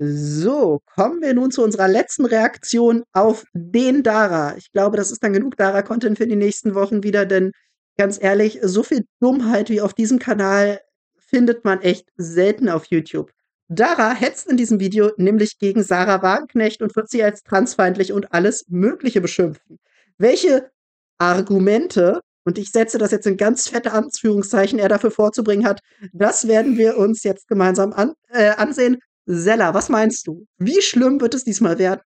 So, kommen wir nun zu unserer letzten Reaktion auf den Dara. Ich glaube, das ist dann genug Dara-Content für die nächsten Wochen wieder, denn ganz ehrlich, so viel Dummheit wie auf diesem Kanal findet man echt selten auf YouTube. Dara hetzt in diesem Video nämlich gegen Sarah Wagenknecht und wird sie als transfeindlich und alles Mögliche beschimpfen. Welche Argumente, und ich setze das jetzt in ganz fette Anführungszeichen, er dafür vorzubringen hat, das werden wir uns jetzt gemeinsam an, äh, ansehen. Sella, was meinst du? Wie schlimm wird es diesmal werden?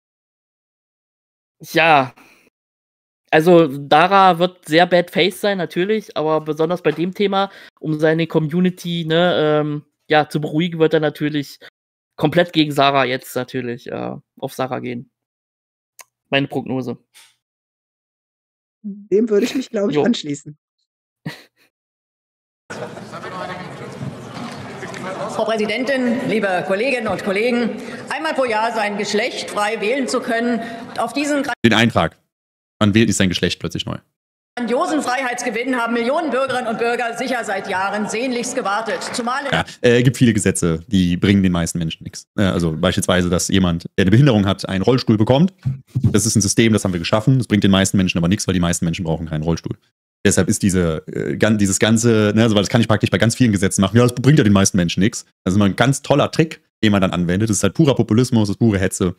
Ja. Also, Dara wird sehr bad face sein, natürlich, aber besonders bei dem Thema, um seine Community, ne, ähm, ja, zu beruhigen, wird er natürlich komplett gegen Sarah jetzt natürlich äh, auf Sarah gehen. Meine Prognose. Dem würde ich mich, glaube ich, jo. anschließen. Frau Präsidentin, liebe Kolleginnen und Kollegen, einmal pro Jahr sein Geschlecht frei wählen zu können, auf diesen den Eintrag. Man wählt nicht sein Geschlecht plötzlich neu. Grandiosen Freiheitsgewinn haben Millionen Bürgerinnen und Bürger sicher seit Jahren sehnlichst gewartet. Zumal ja, äh, es gibt viele Gesetze, die bringen den meisten Menschen nichts. Äh, also beispielsweise, dass jemand, der eine Behinderung hat, einen Rollstuhl bekommt. Das ist ein System, das haben wir geschaffen. Das bringt den meisten Menschen aber nichts, weil die meisten Menschen brauchen keinen Rollstuhl. Deshalb ist diese, äh, dieses ganze, ne, also das kann ich praktisch bei ganz vielen Gesetzen machen. Ja, das bringt ja den meisten Menschen nichts. Das ist immer ein ganz toller Trick, den man dann anwendet. Das ist halt purer Populismus, das ist pure Hetze.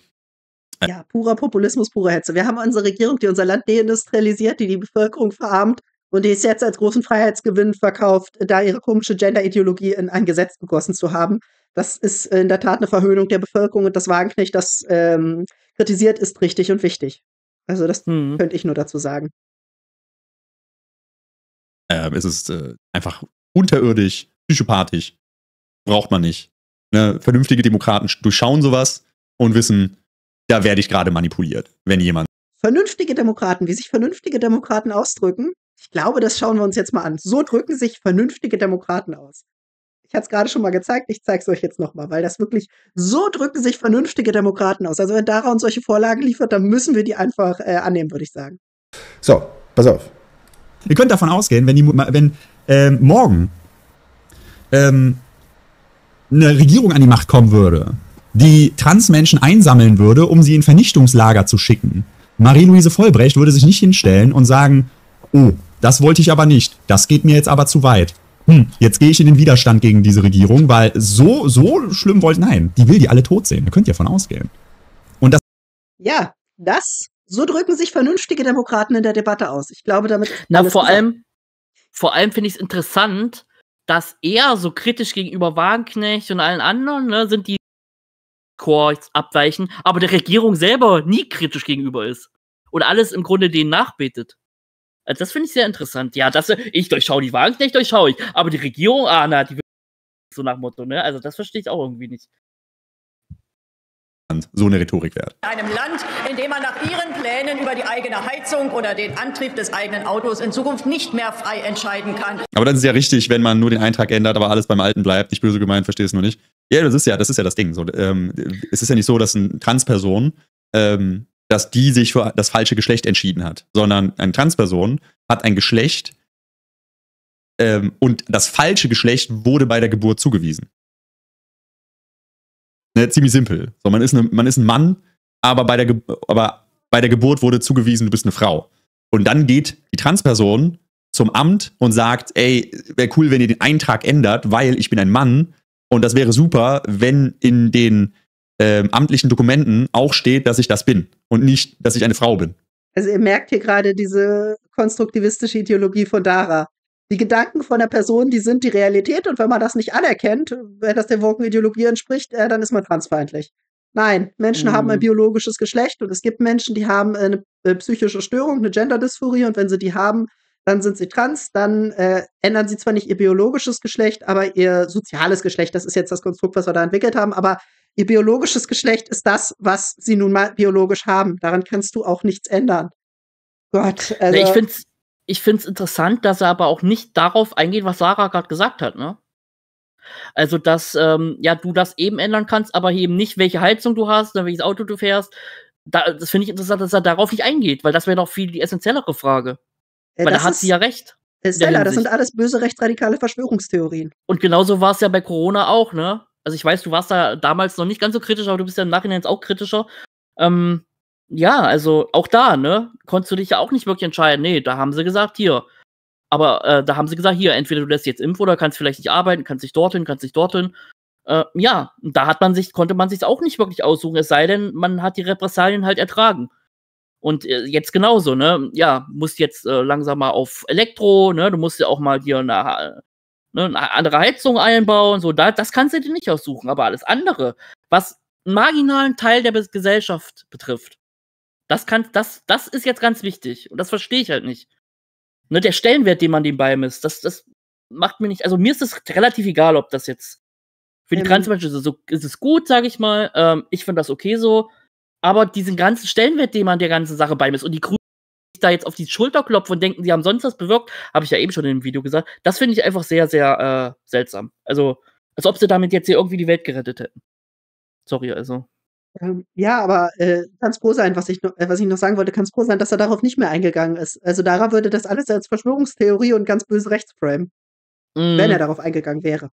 Ja, purer Populismus, pure Hetze. Wir haben unsere Regierung, die unser Land deindustrialisiert, die die Bevölkerung verarmt und die es jetzt als großen Freiheitsgewinn verkauft, da ihre komische Gender-Ideologie in ein Gesetz gegossen zu haben. Das ist in der Tat eine Verhöhnung der Bevölkerung und das Wagenknecht, das ähm, kritisiert, ist richtig und wichtig. Also das hm. könnte ich nur dazu sagen. Äh, es ist äh, einfach unterirdisch, psychopathisch. Braucht man nicht. Ne? Vernünftige Demokraten durchschauen sowas und wissen, da werde ich gerade manipuliert, wenn jemand. Vernünftige Demokraten, wie sich vernünftige Demokraten ausdrücken, ich glaube, das schauen wir uns jetzt mal an. So drücken sich vernünftige Demokraten aus. Ich hatte es gerade schon mal gezeigt, ich zeige es euch jetzt nochmal, weil das wirklich, so drücken sich vernünftige Demokraten aus. Also wenn Dara uns solche Vorlagen liefert, dann müssen wir die einfach äh, annehmen, würde ich sagen. So, pass auf. Ihr könnt davon ausgehen, wenn, die, wenn äh, morgen ähm, eine Regierung an die Macht kommen würde, die Transmenschen einsammeln würde, um sie in Vernichtungslager zu schicken. Marie-Louise Vollbrecht würde sich nicht hinstellen und sagen, oh, das wollte ich aber nicht, das geht mir jetzt aber zu weit. Hm, jetzt gehe ich in den Widerstand gegen diese Regierung, weil so, so schlimm wollte, nein, die will die alle tot sehen. Da könnt ihr davon ausgehen. Und das. Ja, das so drücken sich vernünftige Demokraten in der Debatte aus. Ich glaube, damit. Na, vor allem, vor allem finde ich es interessant, dass er so kritisch gegenüber Wagenknecht und allen anderen ne, sind, die Chors abweichen, aber der Regierung selber nie kritisch gegenüber ist. Und alles im Grunde denen nachbetet. Also das finde ich sehr interessant. Ja, das, ich durchschaue die Wagenknecht, durchschaue ich. Aber die Regierung, ah, na, die will so nach Motto, ne? Also das verstehe ich auch irgendwie nicht so eine Rhetorik wert. In einem Land, in dem man nach ihren Plänen über die eigene Heizung oder den Antrieb des eigenen Autos in Zukunft nicht mehr frei entscheiden kann. Aber dann ist es ja richtig, wenn man nur den Eintrag ändert, aber alles beim Alten bleibt. Nicht böse gemeint, verstehe es nur nicht. Ja, das ist ja, das ist ja das Ding. So, ähm, es ist ja nicht so, dass eine Transperson, ähm, dass die sich für das falsche Geschlecht entschieden hat, sondern eine Transperson hat ein Geschlecht ähm, und das falsche Geschlecht wurde bei der Geburt zugewiesen. Ne, ziemlich simpel. So, man, ist eine, man ist ein Mann, aber bei, der aber bei der Geburt wurde zugewiesen, du bist eine Frau. Und dann geht die Transperson zum Amt und sagt, ey, wäre cool, wenn ihr den Eintrag ändert, weil ich bin ein Mann und das wäre super, wenn in den ähm, amtlichen Dokumenten auch steht, dass ich das bin und nicht, dass ich eine Frau bin. Also ihr merkt hier gerade diese konstruktivistische Ideologie von Dara die Gedanken von der Person, die sind die Realität und wenn man das nicht anerkennt, wenn das der Woken-Ideologie entspricht, äh, dann ist man transfeindlich. Nein, Menschen mhm. haben ein mhm. biologisches Geschlecht und es gibt Menschen, die haben eine, eine psychische Störung, eine Genderdysphorie und wenn sie die haben, dann sind sie trans, dann äh, ändern sie zwar nicht ihr biologisches Geschlecht, aber ihr soziales Geschlecht. Das ist jetzt das Konstrukt, was wir da entwickelt haben, aber ihr biologisches Geschlecht ist das, was sie nun mal biologisch haben. Daran kannst du auch nichts ändern. Gott, also. Ich finde ich finde es interessant, dass er aber auch nicht darauf eingeht, was Sarah gerade gesagt hat, ne? Also, dass ähm, ja, du das eben ändern kannst, aber eben nicht, welche Heizung du hast oder welches Auto du fährst. Da, das finde ich interessant, dass er darauf nicht eingeht, weil das wäre doch viel die essentiellere Frage. Ja, weil da hat sie ja recht. Stella, das sind alles böse rechtsradikale Verschwörungstheorien. Und genauso war es ja bei Corona auch, ne? Also ich weiß, du warst da damals noch nicht ganz so kritisch, aber du bist ja im Nachhinein jetzt auch kritischer. Ähm, ja, also auch da, ne, konntest du dich ja auch nicht wirklich entscheiden. Nee, da haben sie gesagt, hier. Aber äh, da haben sie gesagt, hier, entweder du lässt jetzt impfen oder kannst vielleicht nicht arbeiten, kannst dich dorthin, kannst dich dorthin. Äh, ja, da hat man sich, konnte man sich auch nicht wirklich aussuchen, es sei denn, man hat die Repressalien halt ertragen. Und äh, jetzt genauso, ne? Ja, musst jetzt äh, langsam mal auf Elektro, ne? Du musst ja auch mal dir eine, ne, eine andere Heizung einbauen, so, da, das kannst du dir nicht aussuchen. Aber alles andere, was einen marginalen Teil der Gesellschaft betrifft, das kann, das, das ist jetzt ganz wichtig. Und das verstehe ich halt nicht. Ne, der Stellenwert, den man dem beimisst, das, das macht mir nicht, also mir ist es relativ egal, ob das jetzt für die ähm, Transmenschen ist so, ist es gut, sage ich mal. Ähm, ich finde das okay so. Aber diesen ganzen Stellenwert, den man der ganzen Sache beimisst und die Grünen da jetzt auf die Schulter klopfen und denken, sie haben sonst was bewirkt, habe ich ja eben schon in dem Video gesagt. Das finde ich einfach sehr, sehr äh, seltsam. Also, als ob sie damit jetzt hier irgendwie die Welt gerettet hätten. Sorry, also. Ähm, ja, aber äh, kann es froh sein, was ich, noch, äh, was ich noch sagen wollte, kann es froh sein, dass er darauf nicht mehr eingegangen ist. Also Dara würde das alles als Verschwörungstheorie und ganz böse Rechtsframe, mm. wenn er darauf eingegangen wäre.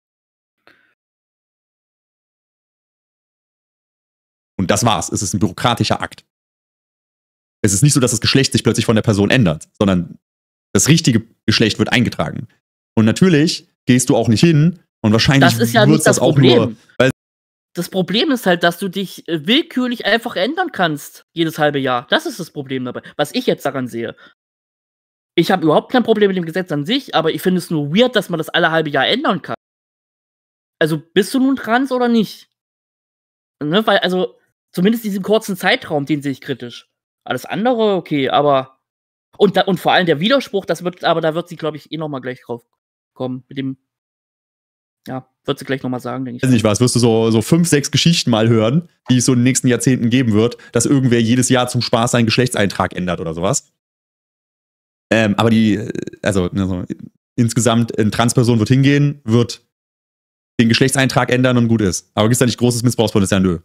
Und das war's. Es ist ein bürokratischer Akt. Es ist nicht so, dass das Geschlecht sich plötzlich von der Person ändert, sondern das richtige Geschlecht wird eingetragen. Und natürlich gehst du auch nicht hin und wahrscheinlich das ist ja nicht das, das auch nur, weil das Problem ist halt, dass du dich äh, willkürlich einfach ändern kannst, jedes halbe Jahr. Das ist das Problem dabei, was ich jetzt daran sehe. Ich habe überhaupt kein Problem mit dem Gesetz an sich, aber ich finde es nur weird, dass man das alle halbe Jahr ändern kann. Also bist du nun trans oder nicht? Ne, weil, also, zumindest diesen kurzen Zeitraum, den sehe ich kritisch. Alles andere, okay, aber. Und, da, und vor allem der Widerspruch, das wird, aber da wird sie, glaube ich, eh nochmal gleich drauf kommen, mit dem ja, wird sie gleich nochmal sagen, denke ich. Weiß nicht was, wirst du so, so fünf, sechs Geschichten mal hören, die es so in den nächsten Jahrzehnten geben wird, dass irgendwer jedes Jahr zum Spaß seinen Geschlechtseintrag ändert oder sowas. Ähm, aber die, also, also insgesamt, eine Transperson wird hingehen, wird den Geschlechtseintrag ändern und gut ist. Aber gibt es da nicht großes Missbrauchspotenzial? Nö.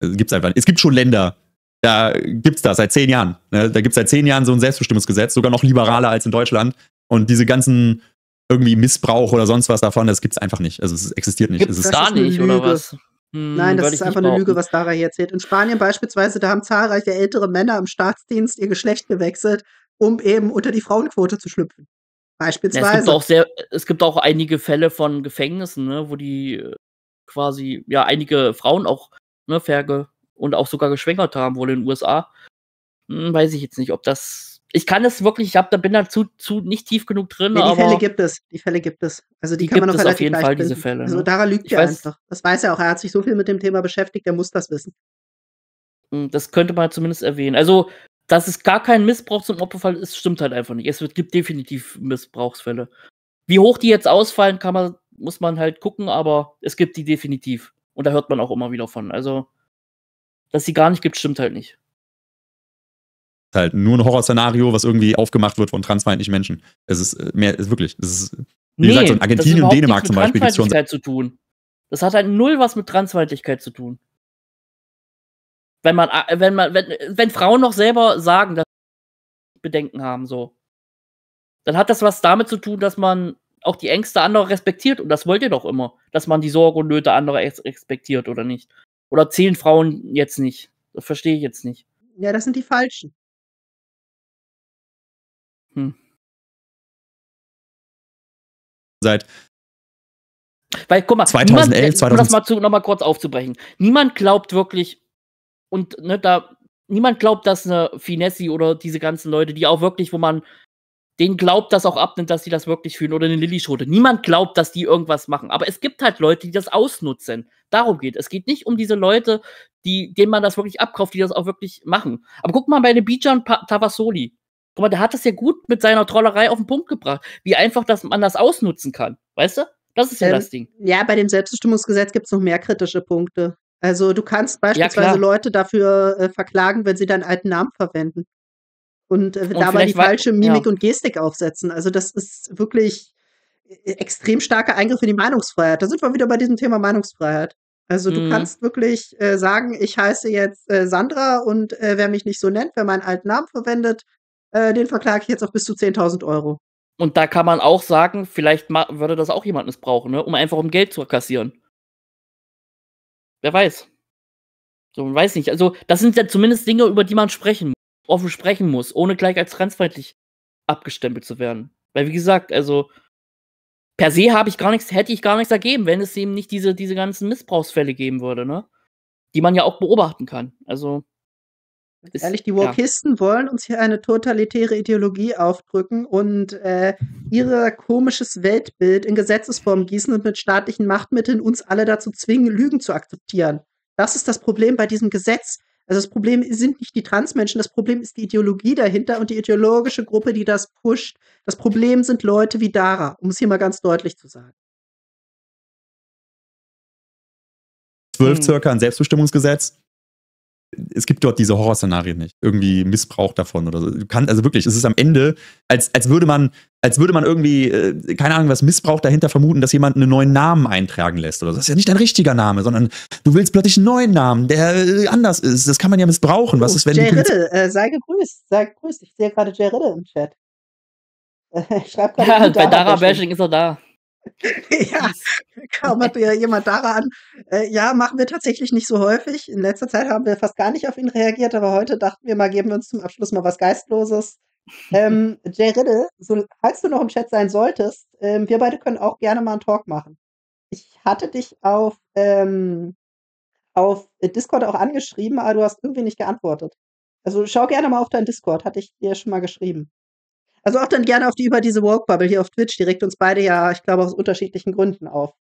Also, gibt's einfach nicht. Es gibt schon Länder, da gibt es das seit zehn Jahren. Ne? Da gibt es seit zehn Jahren so ein Selbstbestimmungsgesetz, sogar noch liberaler als in Deutschland. Und diese ganzen irgendwie Missbrauch oder sonst was davon, das gibt es einfach nicht. Also es existiert nicht. Gibt es gar nicht, oder was? Hm, Nein, das ist einfach eine Lüge, was Dara hier erzählt. In Spanien beispielsweise, da haben zahlreiche ältere Männer im Staatsdienst ihr Geschlecht gewechselt, um eben unter die Frauenquote zu schlüpfen. Beispielsweise. Ja, es, gibt auch sehr, es gibt auch einige Fälle von Gefängnissen, ne, wo die äh, quasi, ja, einige Frauen auch ne, verge und auch sogar geschwängert haben, wohl in den USA. Hm, weiß ich jetzt nicht, ob das ich kann es wirklich, ich hab, da bin da zu, zu nicht tief genug drin. Nee, die Fälle gibt es. Die Fälle gibt es. Also die, die kann man noch relativ auf jeden Fall, finden. diese Fälle. Also ne? Also Dara lügt ich ja einfach. Das weiß er auch. Er hat sich so viel mit dem Thema beschäftigt, er muss das wissen. Hm, das könnte man zumindest erwähnen. Also, dass es gar kein Missbrauch zum Opferfall ist, stimmt halt einfach nicht. Es gibt definitiv Missbrauchsfälle. Wie hoch die jetzt ausfallen, kann man, muss man halt gucken, aber es gibt die definitiv. Und da hört man auch immer wieder von. Also, dass sie gar nicht gibt, stimmt halt nicht halt nur ein Horrorszenario, was irgendwie aufgemacht wird von transfeindlichen Menschen. Es ist äh, mehr, ist wirklich, es ist, wie nee, gesagt, so in Argentinien und Dänemark zum Beispiel. Das hat zu tun. Das hat halt null was mit Transfeindlichkeit zu tun. Wenn man, äh, wenn man, wenn, wenn Frauen noch selber sagen, dass sie Bedenken haben, so, dann hat das was damit zu tun, dass man auch die Ängste anderer respektiert. Und das wollt ihr doch immer, dass man die Sorge und Nöte anderer respektiert, oder nicht? Oder zählen Frauen jetzt nicht? Das verstehe ich jetzt nicht. Ja, das sind die Falschen. Hm. Seit weil, guck mal, 2011, niemand, 2000... um das mal, zu, noch mal kurz aufzubrechen. Niemand glaubt wirklich, und ne, da, niemand glaubt, dass eine Finessi oder diese ganzen Leute, die auch wirklich, wo man denen glaubt, das auch abnimmt, dass sie das wirklich fühlen, oder eine Lilly-Schote. Niemand glaubt, dass die irgendwas machen. Aber es gibt halt Leute, die das ausnutzen. Darum geht es. geht nicht um diese Leute, die, denen man das wirklich abkauft, die das auch wirklich machen. Aber guck mal bei den Bijan Tavasoli. Guck mal, der hat das ja gut mit seiner Trollerei auf den Punkt gebracht. Wie einfach dass man das ausnutzen kann. Weißt du? Das ist ja ähm, das Ding. Ja, bei dem Selbstbestimmungsgesetz gibt es noch mehr kritische Punkte. Also du kannst beispielsweise ja, Leute dafür äh, verklagen, wenn sie deinen alten Namen verwenden. Und, äh, und dabei die falsche Mimik ja. und Gestik aufsetzen. Also das ist wirklich äh, extrem starker Eingriff in die Meinungsfreiheit. Da sind wir wieder bei diesem Thema Meinungsfreiheit. Also du mhm. kannst wirklich äh, sagen, ich heiße jetzt äh, Sandra und äh, wer mich nicht so nennt, wer meinen alten Namen verwendet, äh, den verklage ich jetzt auf bis zu 10.000 Euro. Und da kann man auch sagen, vielleicht würde das auch jemand missbrauchen, ne? um einfach um Geld zu kassieren. wer weiß. So, man weiß nicht. Also, das sind ja zumindest Dinge, über die man sprechen offen sprechen muss, ohne gleich als transfeindlich abgestempelt zu werden. Weil, wie gesagt, also, per se habe ich gar nichts, hätte ich gar nichts ergeben, wenn es eben nicht diese, diese ganzen Missbrauchsfälle geben würde, ne? Die man ja auch beobachten kann. Also. Ist, Ehrlich, die Wokisten ja. wollen uns hier eine totalitäre Ideologie aufdrücken und äh, ihr komisches Weltbild in Gesetzesform gießen und mit staatlichen Machtmitteln uns alle dazu zwingen, Lügen zu akzeptieren. Das ist das Problem bei diesem Gesetz. Also das Problem sind nicht die Transmenschen, das Problem ist die Ideologie dahinter und die ideologische Gruppe, die das pusht. Das Problem sind Leute wie Dara, um es hier mal ganz deutlich zu sagen. Zwölf hm. circa ein Selbstbestimmungsgesetz es gibt dort diese Horrorszenarien nicht. Irgendwie Missbrauch davon oder so. Du kannst, also wirklich, es ist am Ende, als, als würde man, als würde man irgendwie, äh, keine Ahnung, was Missbrauch dahinter vermuten, dass jemand einen neuen Namen eintragen lässt oder so. Das ist ja nicht dein richtiger Name, sondern du willst plötzlich einen neuen Namen, der äh, anders ist. Das kann man ja missbrauchen. Was oh, ist, wenn Jay Riddle, äh, sei gegrüßt, sei gegrüßt. Ich sehe gerade Jay Riddle im Chat. ich schreibe gerade. Ja, bei Dara Bashing ist er da. ja, kaum hat ja jemand daran. Äh, ja, machen wir tatsächlich nicht so häufig. In letzter Zeit haben wir fast gar nicht auf ihn reagiert, aber heute dachten wir mal, geben wir uns zum Abschluss mal was Geistloses. Ähm, Jay Riddle, so, falls du noch im Chat sein solltest, ähm, wir beide können auch gerne mal einen Talk machen. Ich hatte dich auf, ähm, auf Discord auch angeschrieben, aber du hast irgendwie nicht geantwortet. Also schau gerne mal auf deinen Discord, hatte ich dir schon mal geschrieben. Also auch dann gerne auf die über diese Walk-Bubble hier auf Twitch. Die regt uns beide ja, ich glaube, aus unterschiedlichen Gründen auf.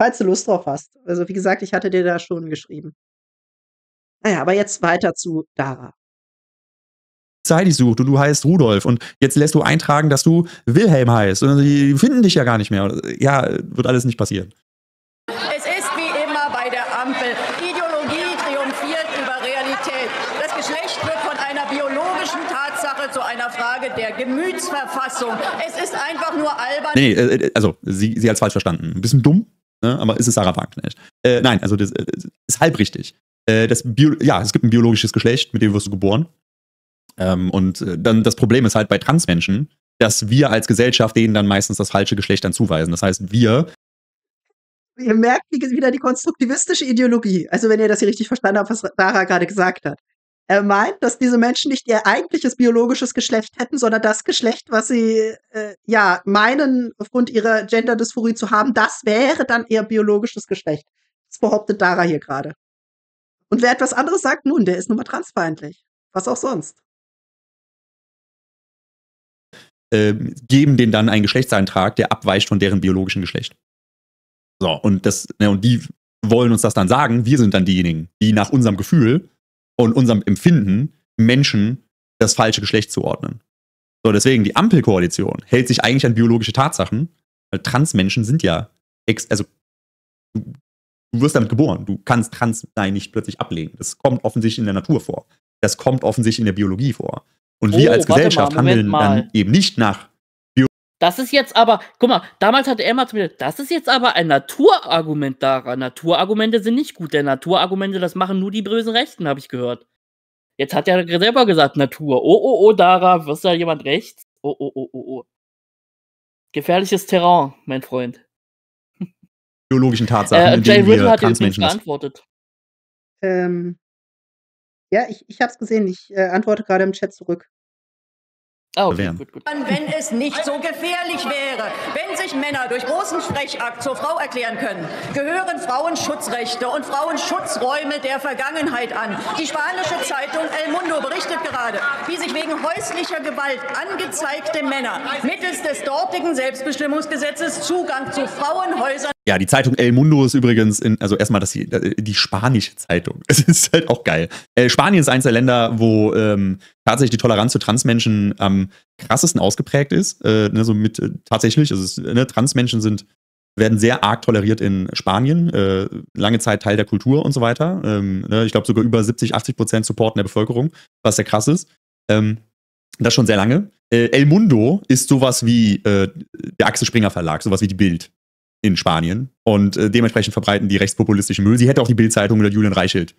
Falls du Lust drauf hast. Also wie gesagt, ich hatte dir da schon geschrieben. Naja, aber jetzt weiter zu Dara. Zeit sucht und du heißt Rudolf und jetzt lässt du eintragen, dass du Wilhelm heißt und die finden dich ja gar nicht mehr. Ja, wird alles nicht passieren. Gemütsverfassung. Es ist einfach nur albern. Nee, äh, äh, also sie, sie hat es falsch verstanden. Ein bisschen dumm, ne? aber ist es Sarah Wagenknecht. Äh, nein, also das äh, ist halb richtig. Äh, das Bio ja, es gibt ein biologisches Geschlecht, mit dem wirst du geboren. Ähm, und dann das Problem ist halt bei Transmenschen, dass wir als Gesellschaft denen dann meistens das falsche Geschlecht dann zuweisen. Das heißt, wir Ihr merkt wieder die konstruktivistische Ideologie. Also, wenn ihr das hier richtig verstanden habt, was Dara gerade gesagt hat. Er meint, dass diese Menschen nicht ihr eigentliches biologisches Geschlecht hätten, sondern das Geschlecht, was sie äh, ja meinen, aufgrund ihrer Gender-Dysphorie zu haben, das wäre dann ihr biologisches Geschlecht. Das behauptet Dara hier gerade. Und wer etwas anderes sagt, nun, der ist nun mal transfeindlich. Was auch sonst. Ähm, geben denen dann einen Geschlechtseintrag, der abweicht von deren biologischen Geschlecht. So, und das, ne, und die wollen uns das dann sagen, wir sind dann diejenigen, die nach unserem Gefühl und unserem Empfinden Menschen das falsche Geschlecht zuordnen. So, deswegen, die Ampelkoalition hält sich eigentlich an biologische Tatsachen, weil Transmenschen sind ja, ex also, du, du wirst damit geboren. Du kannst Transsein nicht plötzlich ablehnen. Das kommt offensichtlich in der Natur vor. Das kommt offensichtlich in der Biologie vor. Und oh, wir als Gesellschaft mal, handeln dann eben nicht nach das ist jetzt aber, guck mal, damals hatte Emma zu mir, das ist jetzt aber ein Naturargument daran. Naturargumente sind nicht gut, denn Naturargumente, das machen nur die bösen Rechten, habe ich gehört. Jetzt hat er selber gesagt, Natur. Oh, oh, oh, Dara, wirst da jemand rechts? Oh, oh, oh, oh, oh. Gefährliches Terrain, mein Freund. Biologischen Tatsachen. Äh, Jay Riddle hat jetzt nicht geantwortet. Ähm, ja, ich, ich habe es gesehen. Ich äh, antworte gerade im Chat zurück. Oh, okay, gut, gut. Wenn es nicht so gefährlich wäre, wenn sich Männer durch großen Sprechakt zur Frau erklären können, gehören Frauenschutzrechte und Frauenschutzräume der Vergangenheit an. Die spanische Zeitung El Mundo berichtet gerade, wie sich wegen häuslicher Gewalt angezeigte Männer mittels des dortigen Selbstbestimmungsgesetzes Zugang zu Frauenhäusern ja, die Zeitung El Mundo ist übrigens, in, also erstmal das die, die spanische Zeitung. Es ist halt auch geil. Äh, Spanien ist eines der Länder, wo ähm, tatsächlich die Toleranz zu Transmenschen am krassesten ausgeprägt ist. Äh, ne, so mit äh, tatsächlich, also ne, Transmenschen sind werden sehr arg toleriert in Spanien, äh, lange Zeit Teil der Kultur und so weiter. Ähm, ne, ich glaube sogar über 70, 80 Prozent Support in der Bevölkerung, was sehr krass ist. Ähm, das schon sehr lange. Äh, El Mundo ist sowas wie äh, der Axel Springer Verlag, sowas wie die Bild in Spanien und äh, dementsprechend verbreiten die rechtspopulistischen Müll. Sie hätte auch die Bildzeitung oder Julian Reichelt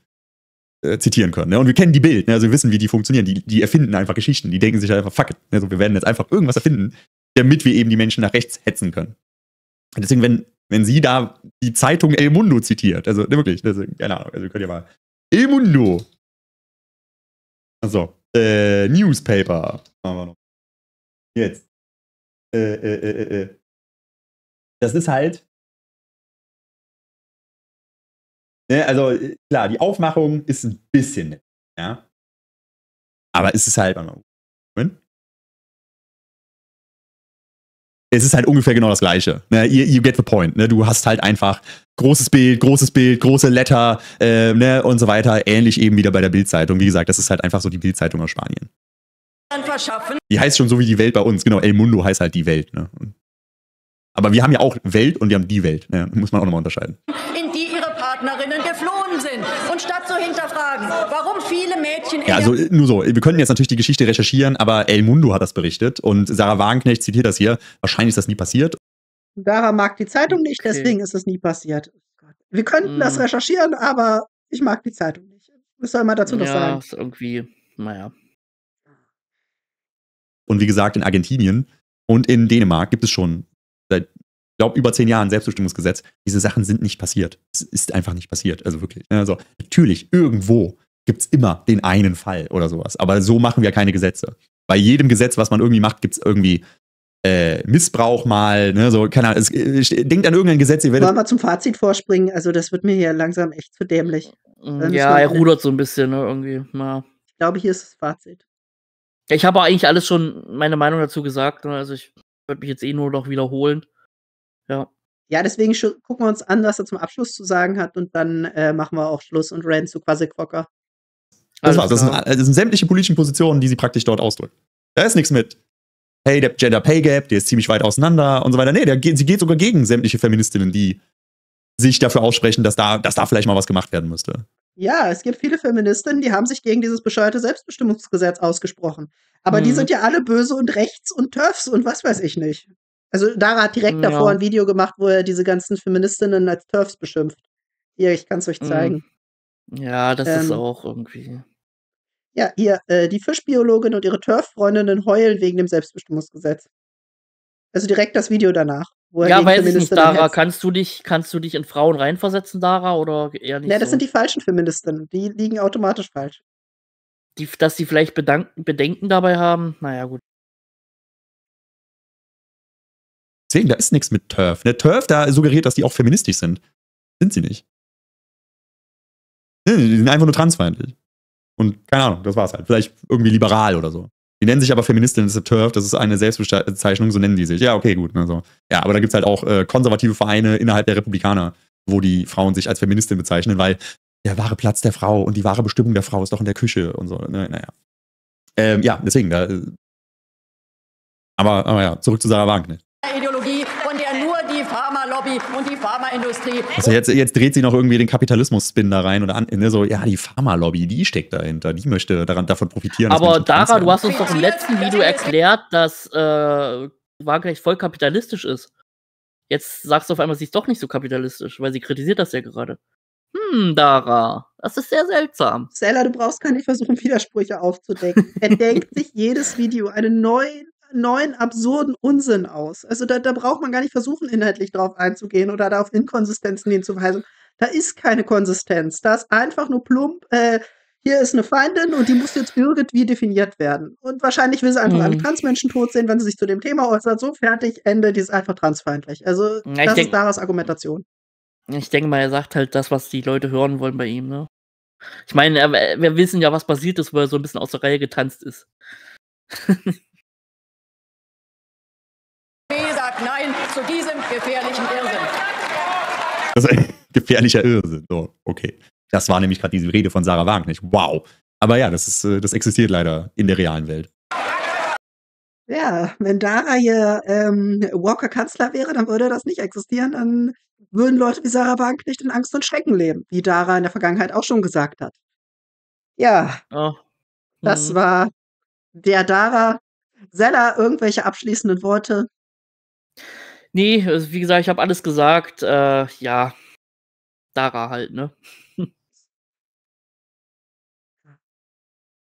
äh, zitieren können. Ne? Und wir kennen die Bild, ne? also wir wissen, wie die funktionieren. Die, die erfinden einfach Geschichten. Die denken sich einfach, fuck it. Also wir werden jetzt einfach irgendwas erfinden, damit wir eben die Menschen nach rechts hetzen können. Und deswegen, wenn wenn sie da die Zeitung El Mundo zitiert. Also wirklich, also, keine Ahnung, also könnt ihr mal. El Mundo. Also, äh, Newspaper. Machen wir noch. Jetzt. Äh, äh, äh, äh. äh. Das ist halt. Ne, also, klar, die Aufmachung ist ein bisschen nett, ja. Aber es ist halt. Es ist halt ungefähr genau das Gleiche. Ne? You, you, get the point. Ne? Du hast halt einfach großes Bild, großes Bild, große Letter äh, ne? und so weiter. Ähnlich eben wieder bei der Bildzeitung. Wie gesagt, das ist halt einfach so die Bildzeitung aus Spanien. Die heißt schon so wie die Welt bei uns. Genau, El Mundo heißt halt die Welt. Ne? Aber wir haben ja auch Welt und wir haben die Welt. Ne? Muss man auch nochmal unterscheiden. In die ihre Partnerinnen geflohen sind. Und statt zu hinterfragen, warum viele Mädchen. Ja, also nur so. Wir könnten jetzt natürlich die Geschichte recherchieren, aber El Mundo hat das berichtet und Sarah Wagenknecht zitiert das hier. Wahrscheinlich ist das nie passiert. Sarah mag die Zeitung nicht, okay. deswegen ist es nie passiert. Wir könnten mm. das recherchieren, aber ich mag die Zeitung nicht. Was soll man dazu noch ja, sagen? Ist irgendwie, naja. Und wie gesagt, in Argentinien und in Dänemark gibt es schon seit glaube, über zehn Jahren Selbstbestimmungsgesetz. Diese Sachen sind nicht passiert. Es ist einfach nicht passiert. Also wirklich. Also natürlich, irgendwo gibt es immer den einen Fall oder sowas. Aber so machen wir keine Gesetze. Bei jedem Gesetz, was man irgendwie macht, gibt es irgendwie äh, Missbrauch mal, ne, so, keine Ahnung, es, äh, denkt an irgendein Gesetz, ihr werdet. Wollen wir zum Fazit vorspringen? Also, das wird mir hier langsam echt zu dämlich. Ja, er rudert so ein bisschen, ne, irgendwie. Ja. Ich glaube, hier ist das Fazit. Ich habe eigentlich alles schon meine Meinung dazu gesagt, ne? also ich würde mich jetzt eh nur noch wiederholen. Ja. Ja, deswegen gucken wir uns an, was er zum Abschluss zu sagen hat und dann äh, machen wir auch Schluss und rennen zu quasi Quokka. Das war's. Das sind, das sind sämtliche politischen Positionen, die sie praktisch dort ausdrückt. Da ist nichts mit, hey, der Gender Pay Gap, der ist ziemlich weit auseinander und so weiter. Nee, der, sie geht sogar gegen sämtliche Feministinnen, die sich dafür aussprechen, dass da, dass da vielleicht mal was gemacht werden müsste. Ja, es gibt viele Feministinnen, die haben sich gegen dieses bescheuerte Selbstbestimmungsgesetz ausgesprochen. Aber mhm. die sind ja alle böse und rechts und TERFs und was weiß ich nicht. Also Dara hat direkt ja. davor ein Video gemacht, wo er diese ganzen Feministinnen als Turfs beschimpft. Hier, ich kann es euch mhm. zeigen. Ja, das ähm, ist auch irgendwie. Ja, hier, äh, die Fischbiologin und ihre Turf-Freundinnen heulen wegen dem Selbstbestimmungsgesetz. Also direkt das Video danach. ja, weiß ich nicht, Dara, kannst du, dich, kannst du dich in Frauen reinversetzen, Dara, oder eher nicht? Ja, das so? sind die falschen Feministinnen. Die liegen automatisch falsch. Die, dass sie vielleicht Bedanken, Bedenken dabei haben, naja, gut. Deswegen, da ist nichts mit Turf. Ne? Turf, da suggeriert, dass die auch feministisch sind. Sind sie nicht. Die sind einfach nur transfeindlich. Und keine Ahnung, das war's halt. Vielleicht irgendwie liberal oder so. Die nennen sich aber Feministinnen, das ist Turf, das ist eine Selbstbezeichnung, so nennen die sich. Ja, okay, gut. Also, ja, aber da gibt es halt auch äh, konservative Vereine innerhalb der Republikaner, wo die Frauen sich als Feministin bezeichnen, weil der wahre Platz der Frau und die wahre Bestimmung der Frau ist doch in der Küche und so. Ne, naja. Ähm, ja, deswegen, da. Äh, aber, aber ja, zurück zu Sarah Wagenknecht. Ideologie, von der nur die Pharmalobby und die Pharmaindustrie. Also jetzt, jetzt dreht sie noch irgendwie den Kapitalismus-Spin da rein oder an, ne, so, ja, die Pharmalobby, die steckt dahinter, die möchte daran, davon profitieren. Aber Dara, du hast uns doch im letzten Video erklärt, dass äh, Wagenknecht voll kapitalistisch ist. Jetzt sagst du auf einmal, sie ist doch nicht so kapitalistisch, weil sie kritisiert das ja gerade. Hm, Dara, das ist sehr seltsam. Stella, du brauchst gar nicht versuchen, Widersprüche aufzudecken. er denkt sich jedes Video einen neuen neuen absurden Unsinn aus. Also da, da braucht man gar nicht versuchen, inhaltlich drauf einzugehen oder da auf Inkonsistenzen hinzuweisen. Da ist keine Konsistenz. Da ist einfach nur plump, äh, hier ist eine Feindin und die muss jetzt irgendwie definiert werden. Und wahrscheinlich will sie einfach mhm. alle Transmenschen tot sehen, wenn sie sich zu dem Thema äußert. So fertig, Ende, die ist einfach transfeindlich. Also ja, das denk, ist Daras Argumentation. Ich denke mal, er sagt halt das, was die Leute hören wollen bei ihm, ne? Ich meine, wir wissen ja, was passiert ist, wo er so ein bisschen aus der Reihe getanzt ist. sagt Nein zu diesem gefährlichen Irrsinn. Das ist ein gefährlicher Irrsinn. So, okay. Das war nämlich gerade diese Rede von Sarah Wagenknecht. Wow. Aber ja, das, ist, äh, das existiert leider in der realen Welt. Ja, wenn Dara hier ähm, Walker Kanzler wäre, dann würde das nicht existieren. Dann würden Leute wie Sarah Wagenknecht in Angst und Schrecken leben, wie Dara in der Vergangenheit auch schon gesagt hat. Ja, oh. das mhm. war der Dara. Sella, irgendwelche abschließenden Worte? Nee, also wie gesagt, ich habe alles gesagt. Äh, ja, Dara halt, ne?